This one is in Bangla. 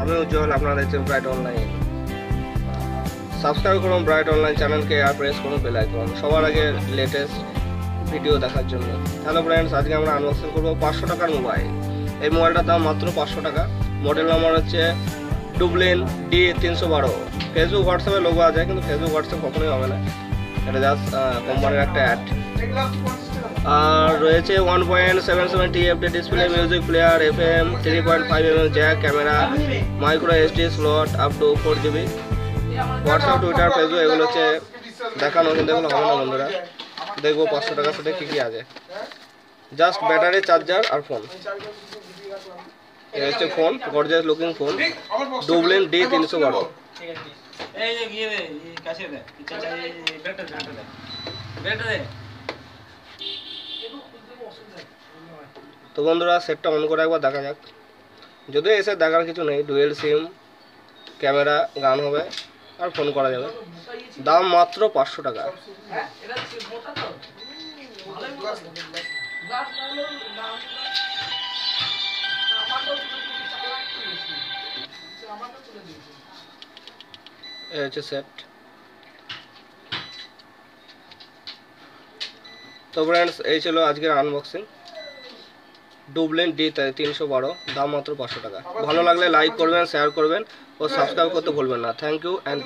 আমি উজ্জ্বল আপনারা দেখছেন ব্রাইট অনলাইন সাবস্ক্রাইব করুন ব্রাইট অনলাইন চ্যানেলকে আর প্রেস করুন বেল আইকন সবার আগে লেটেস্ট ভিডিও দেখার জন্য। হ্যালো ফ্রেন্ডস আজকে আমরা আনবক্সিং করব পাঁচশো টাকার মোবাইল এই মোবাইলটার দাম মাত্র পাঁচশো টাকা। মডেল নাম্বার হচ্ছে ডুবলিন ডি তিনশো বারো। ফেসবুক হোয়াটসঅ্যাপে লোগো আছে, কিন্তু ফেসবুক হোয়াটসঅ্যাপ কখনোই হবে না। এটা জাস্ট কোম্পানির একটা অ্যাড আর রয়েছে one point seven seven T F display music player F M three point five M M jack camera micro SD slot up to four GB WhatsApp Twitter Facebook এগুলো হচ্ছে দেখানো কিন্তু এগুলো হবে না বন্ধুরা। দেখব পাঁচশো টাকার সাথে কী কী আছে। জাস্ট ব্যাটারি চার্জার আর ফোন হচ্ছে phone gorgeous looking phone Dublin D তিনশো বারো। এই যে গিয়ে কাছে পিছনে এই ব্যাগটা দে ব্যাগটা দে ব্যাগটা দে তো বন্ধুরা সেটটা অন করে একবার দেখা যাক। যদিও এসে দেখার কিছু নেই ডুয়েল সিম ক্যামেরা গান হবে, আর ফোন করা যাবে। দাম মাত্র পাঁচশো টাকা। হচ্ছে সেট তো ফ্রেন্ডস এই ছিল আজকের আনবক্সিং ডুবলেন ডি তিনশো বারো, দাম মাত্র পাঁচশো টাকা। ভালো লাগলে লাইক করবেন শেয়ার করবেন, ও সাবস্ক্রাইব করতে ভুলবেন না। Thank you and